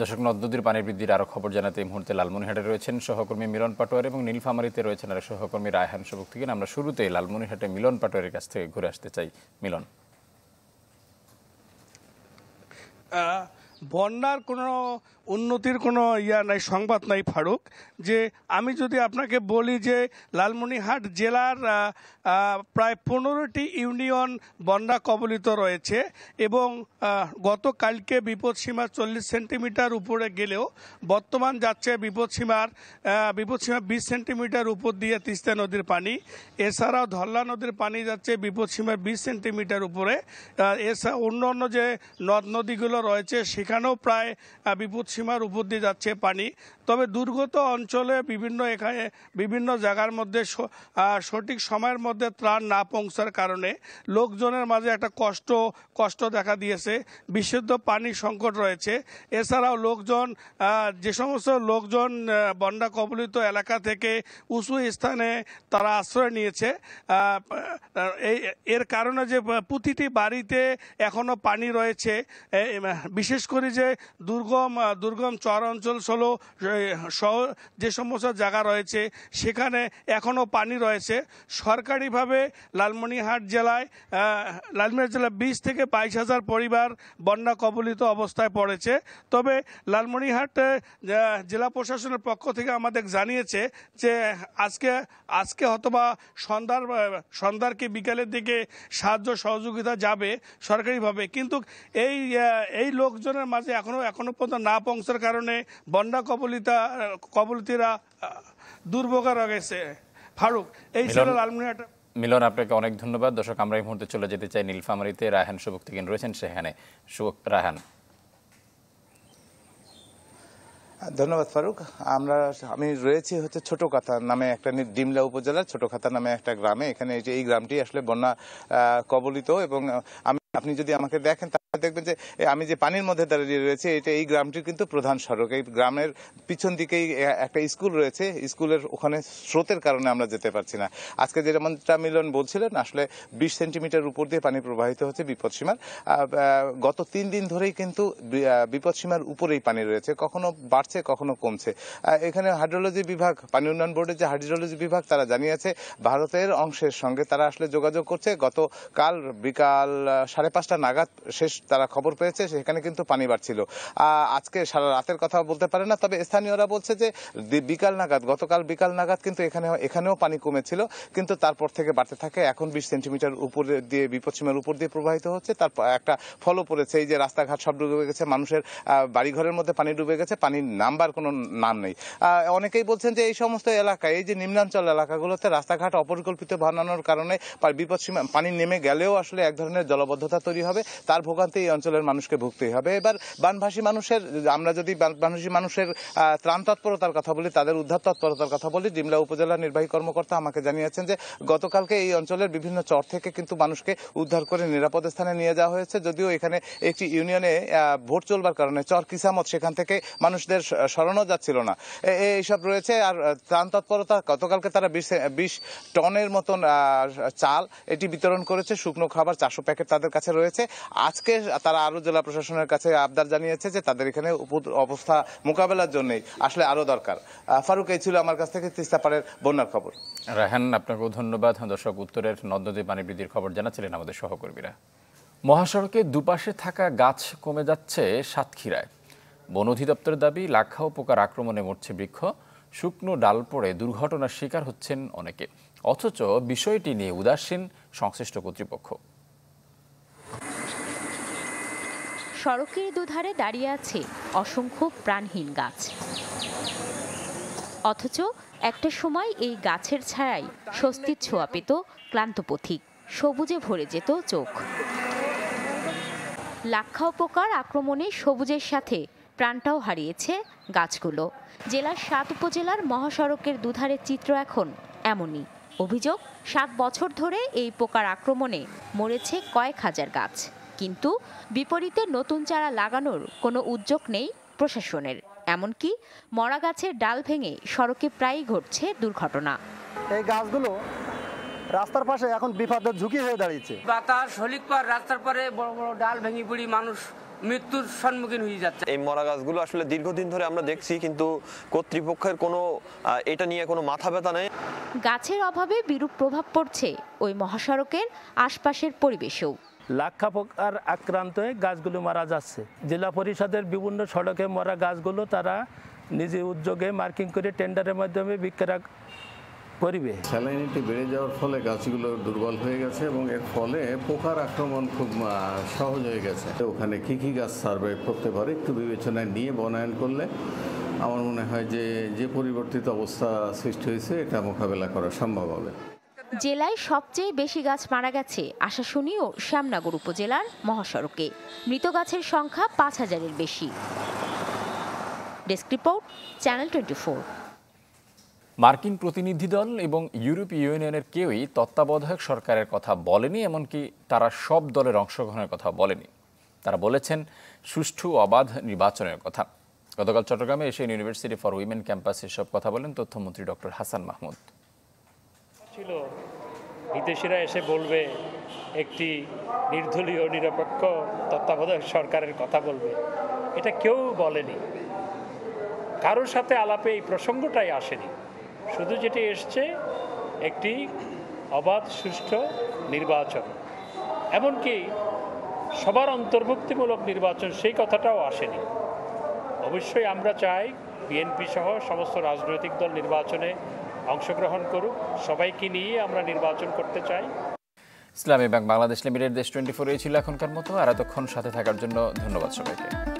দর্শক নদ নদীর পানি বৃদ্ধির আরও খবর জানাতে এই মুহূর্তে লালমনিহাটে রয়েছেন সহকর্মী মিলন পাটোয়ার এবং নীলফামারিতে রয়েছেন আর সহকর্মী রায়হান সবুক থেকে। আমরা শুরুতে লালমনিহাটে মিলন পাটোয়ারের কাছ থেকে ঘুরে আসতে চাই। মিলন। বন্যার কোনো উন্নতির কোনো ইয়া নাই, সংবাদ নাই, ফারুক, যে আমি যদি আপনাকে বলি যে লালমনিরহাট জেলার প্রায় পনেরোটি ইউনিয়ন বন্যা কবলিত রয়েছে এবং গতকালকে বিপদসীমা চল্লিশ সেন্টিমিটার উপরে গেলেও বর্তমান যাচ্ছে বিপদসীমার বিপদসীমা বিশ সেন্টিমিটার উপর দিয়ে তিস্তা নদীর পানি। এছাড়াও ধল্লা নদীর পানি যাচ্ছে বিপদসীমার বিশ সেন্টিমিটার উপরে। এছাড়া অন্য অন্য যে নদ নদীগুলো রয়েছে সেখানেও প্রায় আহ, বিপদসীমার উপর দিয়ে যাচ্ছে পানি। তবে দুর্গত অঞ্চলে বিভিন্ন এখানে বিভিন্ন জায়গার মধ্যে সঠিক সময়ের মধ্যে ত্রাণ না পৌঁছার কারণে লোকজনের মাঝে একটা কষ্ট কষ্ট দেখা দিয়েছে। বিশুদ্ধ পানি সংকট রয়েছে। এছাড়াও লোকজন যে সমস্ত লোকজন বন্যা কবলিত এলাকা থেকে উঁচু স্থানে তারা আশ্রয় নিয়েছে। এর কারণে যে প্রতিটি বাড়িতে এখনও পানি রয়েছে। বিশেষ করে যে দুর্গম দুর্গম চর অঞ্চল সলো সহ যে সমস্ত জায়গা রয়েছে সেখানে এখনও পানি রয়েছে। সরকারিভাবে লালমনিরহাট জেলায় আহ, লালমনিরহাট জেলায় বিশ থেকে বাইশ হাজার পরিবার বন্যা কবলিত অবস্থায় পড়েছে। তবে লালমনিরহাট আহ, জেলা প্রশাসনের পক্ষ থেকে আমাদের জানিয়েছে যে আজকে আজকে হয়তোবা সন্ধ্যার সন্ধ্যার কি বিকালের দিকে সাহায্য সহযোগিতা যাবে সরকারিভাবে। কিন্তু এই এই লোকজনের মাঝে এখনও এখনও পর্যন্ত না পৌঁছার কারণে বন্যা কবলিতা কবলিতিরা দুর্ভোগে রয়েছে। ফারুক এই ছিল লালমনিরহাট। মিলন আপনাকে অনেক ধন্যবাদ। দর্শক আমরা এই মুহূর্তে চলে যেতে চাই নীলফামারিতে। রায়হান সবুক থেকে রয়েছেন সেখানে। সুবক রায়হান। ধন্যবাদ ফারুক। আমরা আমি রয়েছি হচ্ছে ছোট কাথা নামে একটা ডিমলা উপজেলার ছোট খাতা নামে একটা গ্রামে। এখানে এই গ্রামটি আসলে বন্যা আহ, কবলিত এবং আমি আপনি যদি আমাকে দেখেন দেখবেন যে আমি যে পানির মধ্যে দাঁড়িয়ে রয়েছে, এটা এই গ্রামটির কিন্তু প্রধান সড়ক। এই গ্রামের পিছন দিকেই একটা স্কুল রয়েছে। স্কুলের ওখানে স্রোতের কারণে আমরা যেতে পারছি না। আজকে যেমনটা মিলন বলছিলেন, আসলে বিশ সেন্টিমিটার উপর দিয়ে পানি প্রবাহিত হচ্ছে বিপদসীমার গত তিন দিন ধরেই কিন্তু বিপদসীমার উপরেই পানি রয়েছে। কখনো বাড়ছে, কখনো কমছে। এখানে হাইড্রোলজি বিভাগ, পানি উন্নয়ন বোর্ডের যে হাইড্রোলজি বিভাগ, তারা জানিয়েছে, ভারতের অংশের সঙ্গে তারা আসলে যোগাযোগ করছে। গতকাল বিকাল সাড়ে পাঁচটা নাগাদ শেষ তারা খবর পেয়েছে, সেখানে কিন্তু পানি বাড়ছিল। আজকে সারা রাতের কথা বলতে পারে না, তবে স্থানীয়রা বলছে যে বিকাল নাগাদ, গতকাল বিকাল নাগাদ কিন্তু এখানে, এখানেও পানি কমেছিল, কিন্তু তারপর থেকে বাড়তে থাকে। এখন বিশ সেন্টিমিটার উপরে দিয়ে বিপদসীমার উপর দিয়ে প্রবাহিত হচ্ছে, তার একটা ফলও পড়েছে। এই যে রাস্তাঘাট সব ডুবে গেছে, মানুষের বাড়িঘরের মধ্যে পানি ডুবে গেছে পানির নাম্বার কোনো নাম নেই। অনেকেই বলছেন যে, এই সমস্ত এলাকায় এই যে নিম্নাঞ্চল এলাকাগুলোতে রাস্তাঘাট অপরিকল্পিত বানানোর কারণে বিপদসীমা পানি নেমে গেলেও আসলে এক ধরনের জলবদ্ধতা তৈরি হবে, তার ভোগান্তি এই অঞ্চলের মানুষকে ভুগতেই হবে। এবার বানভাসী মানুষের, আমরা যদি বানভাসী মানুষের ত্রাণ তৎপরতার কথা বলি, তাদের উদ্ধার তৎপরতার কথা বলি, ডিমলা উপজেলা নির্বাহী কর্মকর্তা আমাকে জানিয়েছেন যে, গতকালকে এই অঞ্চলের বিভিন্ন চর থেকে কিন্তু মানুষকে উদ্ধার করে নিরাপদ স্থানে নিয়ে যাওয়া হয়েছে। যদিও এখানে একটি ইউনিয়নে ভোট চলবার কারণে চর কিসামত সেখান থেকে মানুষদের সরানো যাচ্ছিল না। এইসব রয়েছে। আর ত্রাণ তৎপরতা, গতকালকে তারা বিশ বিশ টনের মতন চাল এটি বিতরণ করেছে। শুকনো খাবার চারশো প্যাকেট তাদের কাছে রয়েছে। আজকে তারা আরও জেলা প্রশাসনের কাছে আবদার জানিয়েছে যে তাদের এখানে অবস্থা মোকাবেলার জন্যই আসলে আরও দরকার। ফারুক, এই ছিল আমার কাছ থেকে তিস্তাপাড়ের বন্যার খবর। রায়হান আপনাকেও ধন্যবাদ। দর্শক, উত্তরের নদ নদী পানি বৃদ্ধির খবর জানাচ্ছিলেন আমাদের সহকর্মীরা। মহাসড়কে দুপাশে থাকা গাছ কমে যাচ্ছে সাতক্ষীরায়। বন অধিদপ্তরের দাবি লাক্ষাও পোকার আক্রমণে মরছে বৃক্ষ। শুকনো ডাল পড়ে দুর্ঘটনার শিকার হচ্ছেন অনেকে। অথচ বিষয়টি নিয়ে উদাসীন সংশ্লিষ্ট কর্তৃপক্ষ। সড়কের দুধারে দাঁড়িয়ে আছে অসংখ্য প্রাণহীন গাছ। অথচ একটা সময় এই গাছের ছায়ায় স্বস্তির ছোঁয়া পেত ক্লান্ত পথিক, সবুজে ভরে যেত চোখ। লাক্ষাও পোকার আক্রমণে সবুজের সাথে প্রাণটাও হারিয়েছে গাছগুলো। জেলার সাত উপজেলার মহাসড়কের দুধারের চিত্র এখন এমনই। অভিযোগ, সাত বছর ধরে এই পোকার আক্রমণে মরেছে কয়েক হাজার গাছ। কিন্তু বিপরীতে নতুন চারা লাগানোর কোনো উদ্যোগ নেই প্রশাসনের। এমনকি মরা গাছের ডাল ভেঙে সড়কে প্রায়ই ঘটছে দুর্ঘটনা। এই গাছগুলো রাস্তার পাশে এখন বিপদের ঝুঁকি হয়ে দাঁড়িয়েছে। বাতাস হলিক পার রাস্তার পরে বড় বড় ডাল ভেঙে পড়ি মানুষ মৃত্যুর সম্মুখীন হয়ে যাচ্ছে। এই মরা গাছগুলো আসলে দীর্ঘদিন ধরে আমরা দেখছি কিন্তু কর্তৃপক্ষের কোনো এটা নিয়ে কোনো মাথা ব্যথা নেই। গাছের অভাবে বিরূপ প্রভাব পড়ছে ওই মহাসড়কের আশপাশের পরিবেশেও। লাক্ষা পোকার আক্রান্ত হয়ে গাছগুলো মারা যাচ্ছে। জেলা পরিষদের বিভিন্ন সড়কে মরা গাছগুলো তারা নিজে উদ্যোগে মার্কিং করে টেন্ডারের মাধ্যমে বিক্রয় করিবে। স্যালাইনিটি বেড়ে যাওয়ার ফলে গাছগুলো দুর্বল হয়ে গেছে এবং এর ফলে পোকার আক্রমণ খুব সহজ হয়ে গেছে। ওখানে কী কী গাছ সার্ভে করতে পারে একটু বিবেচনায় নিয়ে বনায়ন করলে আমার মনে হয় যে যে পরিবর্তিত অবস্থা সৃষ্টি হয়েছে, এটা মোকাবেলা করা সম্ভব হবে। জেলায় সবচেয়ে বেশি গাছ মারা গেছে আশাশুনি ও শ্যামনগর উপজেলার মহাসড়কে। মৃত গাছের সংখ্যা পাঁচ হাজারের বেশি। ডেস্ক রিপোর্ট, চ্যানেল টোয়েন্টি মার্কিন প্রতিনিধি দল এবং ইউরোপীয় ইউনিয়নের কেউই তত্ত্বাবধায়ক সরকারের কথা বলেনি, এমনকি তারা সব দলের অংশগ্রহণের কথা বলেনি। তারা বলেছেন, সুষ্ঠু অবাধ নির্বাচনের কথা। গতকাল চট্টগ্রামে এশিয়ান ইউনিভার্সিটি ফর উইমেন ক্যাম্পাসে সব কথা বলেন তথ্যমন্ত্রী ডক্টর হাসান মাহমুদ। ছিল, বিদেশিরা এসে বলবে, একটি নির্দলীয়, নিরপেক্ষ তত্ত্বাবধায়ক সরকারের কথা বলবে। এটা কেউ বলেনি। কারোর সাথে আলাপে এই প্রসঙ্গটাই আসেনি। শুধু যেটি এসছে, একটি অবাধ, সুষ্ঠু নির্বাচন। এমনকি সবার অন্তর্ভুক্তিমূলক নির্বাচন, সেই কথাটাও আসেনি। অবশ্যই আমরা চাই বিএনপি সহ সমস্ত রাজনৈতিক দল নির্বাচনে অংশগ্রহণ করুক। সবাইকে নিয়ে আমরা নির্বাচন করতে চাই। ইসলামী ব্যাংক বাংলাদেশ লিমিটেড দেশ টোয়েন্টি ফোর এই ছিল এখনকার মতো। আর এতক্ষণ সাথে থাকার জন্য ধন্যবাদ সবাইকে।